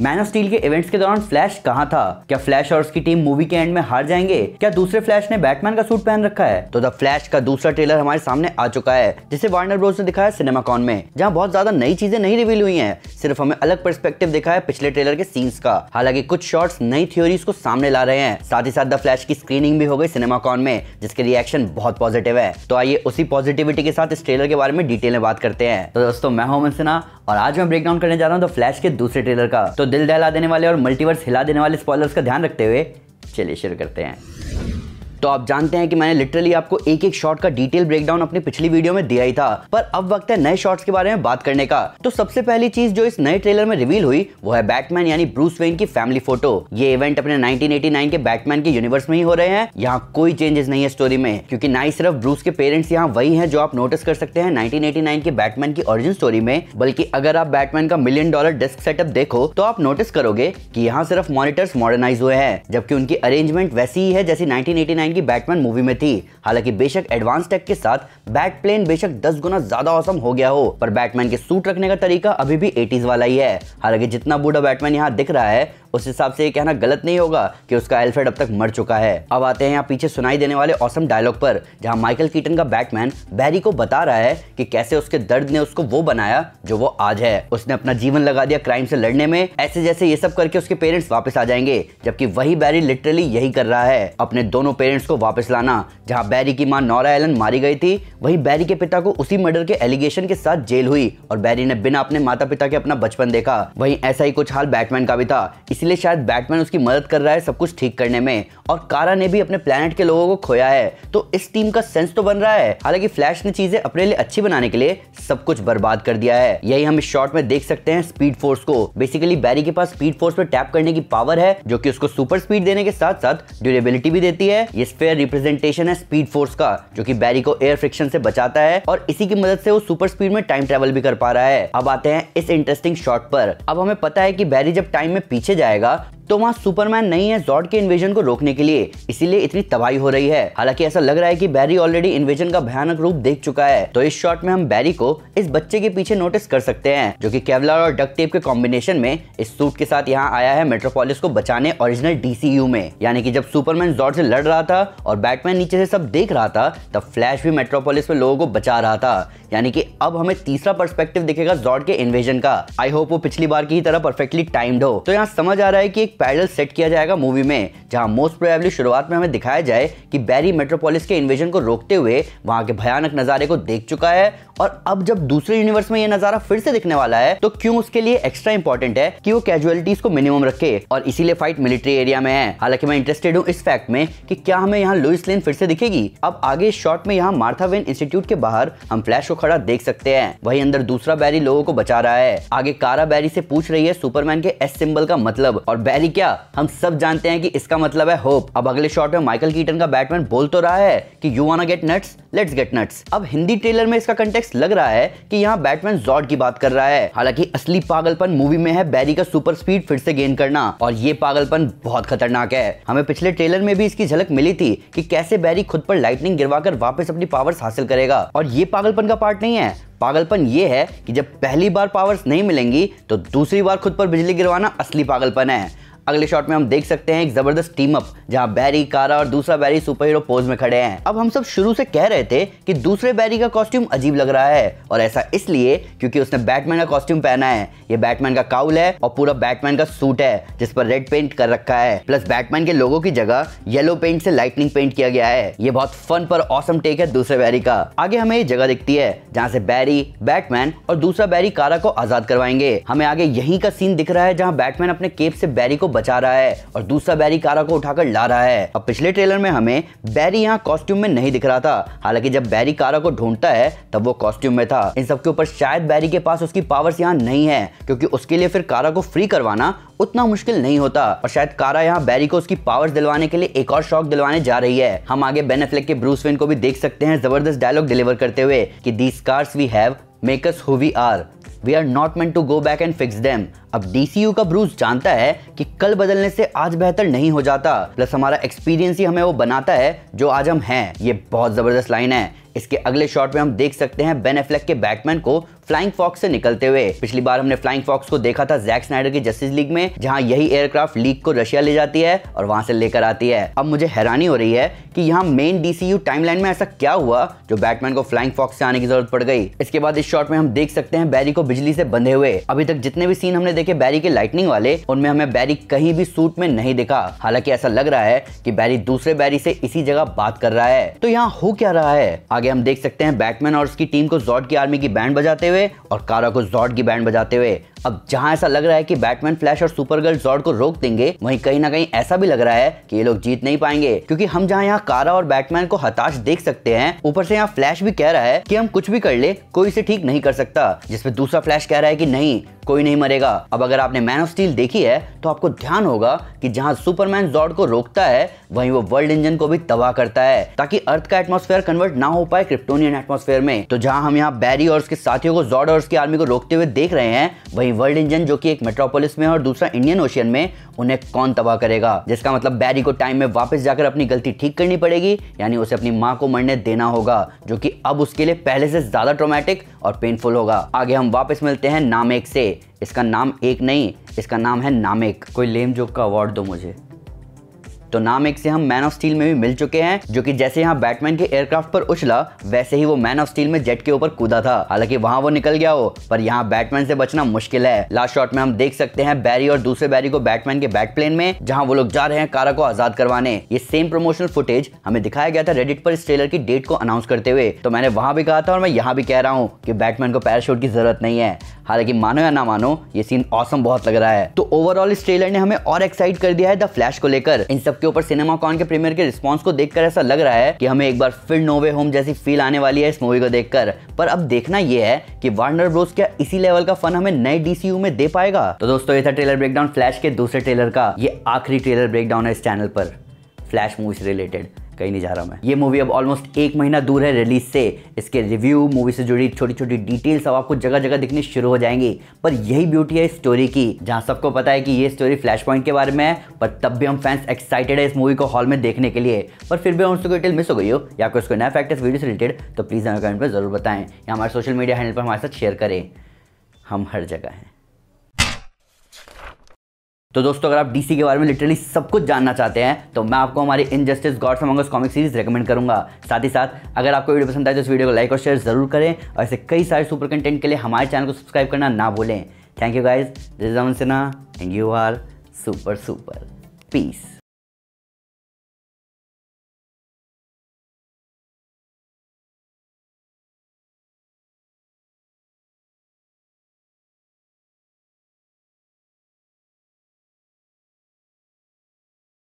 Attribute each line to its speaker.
Speaker 1: Man of Steel के events के दौरान फ्लैश कहाँ था? क्या फ्लैश और उसकी टीम मूवी के एंड में हार जाएँगे? क्या दूसरे फ्लैश ने बैटमैन का सूट पहन रखा है? तो द फ्लैश का दूसरा ट्रेलर हमारे सामने आ चुका है, जिसे वार्नर ब्रोस ने दिखाया सिनेमाकॉन में, जहाँ बहुत ज़्यादा नई चीज़ें नहीं रिवील हुई है। सिर्फ़ हमें अलग परस्पेक्टिव दिखा है पिछले ट्रेलर के सीन्स का। हालाँकि कुछ शॉर्ट्स नई थ्योरीज को सामने ला रहे हैं। साथ ही साथ द फ्लैश की स्क्रीनिंग भी हो गई सिनेमाकॉन में, जिसके रिएक्शन बहुत पॉजिटिव है। तो आइए उसी पॉजिटिविटी के साथ इस ट्रेलर के बारे में डिटेल में बात करते हैं। तो दोस्तों, मैं हूँ सिन्हा, और आज मैं ब्रेक डाउन करने जा रहा हूँ द फ्लैश के दूसरे ट्रेलर का। तो दिल दहला देने वाले और मल्टीवर्स हिला देने वाले स्पॉयलर्स का ध्यान रखते हुए चलिए शुरू करते हैं। तो आप जानते हैं कि मैंने लिटरली आपको एक एक शॉट का डिटेल ब्रेकडाउन अपनी पिछली वीडियो में दिया ही था। पर अब वक्त है नए शॉट्स के बारे में बात करने का। तो सबसे पहली चीज़ जो इस नए ट्रेलर में रिवील हुई, वो है बैटमैन यानी ब्रूस वेन की फैमिली फ़ोटो ये इवेंट अपने 1989 के बैटमैन के यूनिवर्स में ही हो रहे हैं। यहाँ कोई चेंजेस नहीं है स्टोरी में। क्योंकि ना ही सिर्फ़ ब्रूस के पेरेंट्स यहाँ वही है जो आप नोटिस कर सकते हैं नाइनटीन के बैटमैन की ओरिजिन स्टोरी में। बल्कि अगर आप बैटमैन का मिलियन डॉलर डेस्क सेटअप देखो तो आप नोटिस करोगे की यहाँ सिर्फ़ मॉनिटर्स मॉडर्नाइज हुए हैं। जबकि उनकी अरेंजमेंट वैसी ही है जैसी नाइनटीन की बैटमैन मूवी में थी। हालाँकि बेशक एडवांस टेक के साथ बैट प्लेन बेशक 10 गुना ज़्यादा औसम हो गया हो, पर बैटमैन के सूट रखने का तरीका अभी भी 80s वाला ही है। हालाँकि जितना बूढ़ा बैटमैन यहाँ दिख रहा है उस हिसाब से ये कहना गलत नहीं होगा कि उसका एल्फ्रेड अब तक मर चुका है। अब आते हैं यहाँ पीछे सुनाई देने वाले औसम डायलॉग पर, जहाँ माइकल कीटन का बैटमैन बैरी को बता रहा है कि कैसे उसके दर्द ने उसको वो बनाया जो वो आज है। उसने अपना जीवन लगा दिया क्राइम से लड़ने में, ऐसे जैसे ये सब करके उसके पेरेंट्स वापस आ जाएँगे, जबकि वही बैरी लिटरली यही कर रहा है, अपने दोनों पेरेंट्स को वापस लाना, जहाँ बैरी की माँ नौरा एलन मारी गई थी, वही बैरी के पिता को उसी मर्डर के एलिगेशन के साथ जेल हुई, और बैरी ने बिना अपने माता पिता के अपना बचपन देखा। वही ऐसा ही कुछ हाल बैटमैन का भी था। इसलिए शायद बैटमैन उसकी मदद कर रहा है सब कुछ ठीक करने में। और कारा ने भी अपने प्लेनेट के लोगों को खोया है। तो इस टीम का सेंस तो बन रहा है। हालाँकि फ्लैश ने चीज़ें अपने लिए अच्छी बनाने के लिए सब कुछ बर्बाद कर दिया है। यही हम इस शॉट में देख सकते हैं स्पीड फोर्स को। बेसिकली बैरी के पास स्पीड फोर्स पर टैप करने की पावर है, जो की उसको सुपर स्पीड देने के साथ साथ ड्यूरेबिलिटी भी देती है। ये स्फेयर रिप्रेजेंटेशन है स्पीड फोर्स का, जो की बैरी को एयर फ्रिक्शन से बचाता है और इसी की मदद से वो सुपर स्पीड में टाइम ट्रेवल भी कर पा रहा है। अब आते हैं इस इंटरेस्टिंग शॉट पर। अब हमें पता है की बैरी जब टाइम में पीछे जाएगा तो वहाँ सुपरमैन नहीं है जॉर्ड के इन्वेजन को रोकने के लिए, इसीलिए इतनी तबाही हो रही है। हालाँकि ऐसा लग रहा है कि बैरी ऑलरेडी इन्वेजन का भयानक रूप देख चुका है। तो इस शॉट में हम बैरी को इस बच्चे के पीछे नोटिस कर सकते हैं, जो कि केवलर और डक टेप के कॉम्बिनेशन में इस सूट के साथ यहाँ आया है मेट्रोपोलिस को बचाने ओरिजिनल डीसीयू में। यानी कि जब सुपरमैन जॉर्ड से लड़ रहा था और बैटमैन नीचे से सब देख रहा था, तब फ्लैश भी मेट्रोपोलिस में लोगों को बचा रहा था। यानी कि अब हमें तीसरा पर्सपेक्टिव दिखेगा जॉर्ड के इन्वेजन का। आई होप वो पिछली बार की तरह परफेक्टली टाइम्ड हो। तो यहाँ समझ आ रहा है कि एक पैडल सेट किया जाएगा मूवी में, जहाँ मोस्ट प्रोबेबली शुरुआत में हमें दिखाया जाए कि बैरी मेट्रोपोलिस के इन्वेजन को रोकते हुए वहाँ के भयानक नजारे को देख चुका है। और अब जब दूसरे यूनिवर्स में ये नज़ारा फिर से दिखने वाला है तो क्यों उसके लिए एक्स्ट्रा इंपॉर्टेंट है कि वो कैजुअलिटीज को मिनिमम रखे और इसीलिए फाइट मिलिट्री एरिया में है। हालाँकि मैं इंटरेस्टेड हूँ इस फैक्ट में कि क्या हमें यहाँ लुइस लेन फिर से दिखेगी। अब आगे इस शॉट में यहाँ मार्था वेन इंस्टीट्यूट के बाहर हम फ्लैश को खड़ा देख सकते हैं। वही अंदर दूसरा बैरी लोगों को बचा रहा है। आगे कारा बैरी से पूछ रही है सुपरमैन के एस सिंबल का मतलब और बैरी क्या? हम सब जानते हैं कि इसका मतलब है होप। अब अगले शॉट में माइकल कीटन का बैटमैन बोल तो रहा है कि you wanna get nuts let's get nuts अब हिंदी ट्रेलर में इसका कंटेक्स्ट लग रहा है कि यहाँ बैटमैन जॉर्ड की बात कर रहा है। हालाँकि असली पागलपन मूवी में है बैरी का सुपर स्पीड फिर से गेन करना, और ये पागलपन बहुत खतरनाक है। हमें पिछले ट्रेलर में भी इसकी झलक मिली थी कि कैसे बैरी खुद पर लाइटनिंग गिरवाकर वापस अपनी पावर्स हासिल करेगा। और ये पागलपन का पार्ट नहीं है। पागलपन ये है कि जब पहली बार पावर्स नहीं मिलेंगी तो दूसरी बार खुद पर बिजली गिरवाना असली पागलपन है। अगले शॉट में हम देख सकते हैं एक ज़बरदस्त टीम अप जहाँ बैरी कारा और दूसरा बैरी सुपर हीरो पोज में खड़े हैं। अब हम सब शुरू से कह रहे थे कि दूसरे बैरी का कॉस्ट्यूम अजीब लग रहा है, और ऐसा इसलिए क्योंकि उसने बैटमैन का कॉस्ट्यूम पहना है। ये बैटमैन का काउल है और पूरा बैटमैन का सूट है, जिस पर रेड पेंट कर रखा है। प्लस बैटमैन के लोगों की जगह येलो पेंट से लाइटनिंग पेंट किया गया है। ये बहुत फन पर औसम टेक है दूसरे बैरी का। आगे हमें ये जगह दिखती है, जहाँ से बैरी बैटमैन और दूसरा बैरी कारा को आज़ाद करवाएँगे। हमें आगे यही का सीन दिख रहा है, जहाँ बैटमैन अपने केप से बैरी को बचा रहा है और दूसरा बैरी कारा को उठाकर ला रहा है। अब पिछले ट्रेलर में हमें बैरी यहाँ कॉस्ट्यूम में नहीं दिख रहा था। हालाँकि जब बैरी कारा को ढूंढता है, तब वो कॉस्ट्यूम में था। इन सबके ऊपर शायद बैरी के पास उसकी पावर्स यहाँ नहीं है, क्योंकि उसके लिए फिर कारा को फ्री करवाना उतना मुश्किल नहीं होता। और शायद कारा यहाँ बैरी को उसकी पावर्स दिलवाने के लिए एक और शॉक दिलवाने जा रही है। हम आगे बेनेफ्लेक के ब्रूस वेन को भी देख सकते हैं ज़बरदस्त डायलॉग डिलीवर करते हुए कि the scars we have make us who we are we are not meant to go back and fix them अब डीसीयू का ब्रूस जानता है कि कल बदलने से आज बेहतर नहीं हो जाता। प्लस हमारा एक्सपीरियंस ही हमें वो बनाता है जो आज हम हैं। ये बहुत ज़बरदस्त लाइन है। इसके अगले शॉट में हम देख सकते हैं बेन एफ्लेक के बैटमैन को फ्लाइंग फॉक्स से निकलते हुए। पिछली बार हमने फ्लाइंग फॉक्स को देखा था जैक स्नाइडर की जस्टिस लीग में, जहाँ यही एयरक्राफ्ट लीग को रशिया ले जाती है और वहाँ से लेकर आती है। अब मुझे हैरानी हो रही है कि यहाँ मेन डीसीयू टाइमलाइन में ऐसा क्या हुआ जो बैटमैन को फ्लाइंग फॉक्स से आने की ज़रूरत पड़ गई। इसके बाद इस शॉट में हम देख सकते हैं बैरी को बिजली से बंधे हुए। अभी तक जितने भी सीन हमने देखे बैरी के लाइटनिंग वाले, उनमें हमें बैरी कहीं भी सूट में नहीं दिखा। हालाँकि ऐसा लग रहा है कि बैरी दूसरे बैरी से इसी जगह बात कर रहा है। तो यहाँ हो क्या रहा है? आगे हम देख सकते हैं, बैटमैन और उसकी टीम को जॉर्ड की आर्मी की बैंड बजाते हुए और कारा को जॉर्ड की बैंड बजाते हुए। अब जहाँ ऐसा लग रहा है कि बैटमैन फ्लैश और सुपर गर्ल जॉर्ड को रोक देंगे, वहीं कहीं ना कहीं ऐसा भी लग रहा है कि ये लोग जीत नहीं पाएँगे। क्योंकि हम जहाँ यहाँ कारा और बैटमैन को हताश देख सकते हैं, ऊपर से यहाँ फ्लैश भी कह रहा है कि हम कुछ भी कर ले, कोई इसे ठीक नहीं कर सकता। जिसमें दूसरा फ्लैश कह रहा है कि नहीं, कोई नहीं मरेगा। अब अगर आपने मैन ऑफ़ स्टील देखी है तो आपको ध्यान होगा कि जहाँ सुपरमैन जॉर्ड को रोकता है, वहीं वो वर्ल्ड इंजन को भी तबाह करता है, ताकि अर्थ का एटमोस्फेयर कन्वर्ट ना हो पाए क्रिप्टोनियन एटमोस्फेयर में। तो जहाँ हम यहाँ बैरी और उसके साथियों को, जॉर्ड और उसकी आर्मी को रोकते हुए देख रहे हैं, वहीं वर्ल्ड इंजन जो कि एक मेट्रोपोलिस में है, और दूसरा इंडियन ओशियन में उन्हें कौन तबाह करेगा? जिसका मतलब बैरी को टाइम में वापस जाकर अपनी गलती ठीक करनी पड़ेगी, यानी उसे अपनी माँ को मरने देना होगा, जो कि अब उसके लिए पहले से ज़्यादा ट्रोमेटिक और पेनफुल होगा। आगे हम वापस मिलते हैं नामेक से। इसका नाम एक नहीं, इसका नाम है नामेक। कोई लेम जोक का अवार्ड दो मुझे। तो नाम एक से हम मैन ऑफ़ स्टील में भी मिल चुके हैं, जो कि जैसे यहाँ बैटमैन के एयरक्राफ्ट पर उछला, वैसे ही वो मैन ऑफ़ स्टील में जेट के ऊपर कूदा था। हालाँकि वहाँ वो निकल गया हो, पर यहाँ बैटमैन से बचना मुश्किल है। लास्ट शॉट में हम देख सकते हैं बैरी और दूसरे बैरी को बैटमैन के बैट प्लेन में, जहाँ वो लोग जा रहे हैं कारा को आज़ाद करवाने। ये सेम प्रमोशनल फुटेज हमें दिखाया गया था रेडिट पर इस ट्रेलर की डेट को अनाउंस करते हुए। तो मैंने वहाँ भी कहा था और मैं यहाँ भी कह रहा हूँ कि बैटमैन को पैराशूट की ज़रूरत नहीं है। हालाँकि मानो या ना मानो, ये सीन औसम बहुत लग रहा है। तो ओवरऑल इस ट्रेलर ने हमें और एक्साइट कर दिया है द फ्लैश को लेकर। इन सब के ऊपर सिनेमा कॉन के प्रीमियर के रिस्पॉन्स को देखकर ऐसा लग रहा है कि हमें एक बार फिर नोवे होम जैसी फील आने वाली है इस मूवी को देखकर। पर अब देखना यह है कि वार्नर ब्रोस क्या इसी लेवल का फन हमें नए डीसीयू में दे पाएगा? तो दोस्तों, ये था ट्रेलर ब्रेकडाउन फ्लैश के दूसरे ट्रेलर का। ये आखिरी ट्रेलर ब्रेकडाउन है इस चैनल पर। फ्लैश मूवी से रिलेटेड कहीं नहीं जा रहा मैं। ये मूवी अब ऑलमोस्ट एक महीना दूर है रिलीज़ से। इसके रिव्यू मूवी से जुड़ी छोटी छोटी डिटेल्स अब आपको जगह जगह दिखनी शुरू हो जाएँगी। पर यही ब्यूटी है स्टोरी की, जहाँ सबको पता है कि ये स्टोरी फ्लैश पॉइंट के बारे में है, पर तब भी हम फैंस एक्साइटेड है इस मूवी को हॉल में देखने के लिए। पर फिर भी उनसे कोई डिटेल मिस हो गई हो, या कोई उसको नया फैक्ट वीडियो से रिलेटेड तो प्लीज़ हमें कमेंट पर ज़रूर बताएँ। या हमारे सोशल मीडिया हैंडल पर हमारे साथ शेयर करें। हम हर जगह हैं। तो दोस्तों, अगर आप डीसी के बारे में लिटरली सब कुछ जानना चाहते हैं तो मैं आपको हमारी Injustice Gods Among Us comic series recommend करूँगा। साथ ही साथ, अगर आपको वीडियो पसंद आए तो इस वीडियो को लाइक और शेयर ज़रूर करें और ऐसे कई सारे सुपर कंटेंट के लिए हमारे चैनल को सब्सक्राइब करना ना भूलें। Thank you guys this is Aman Sinha and you are super super peace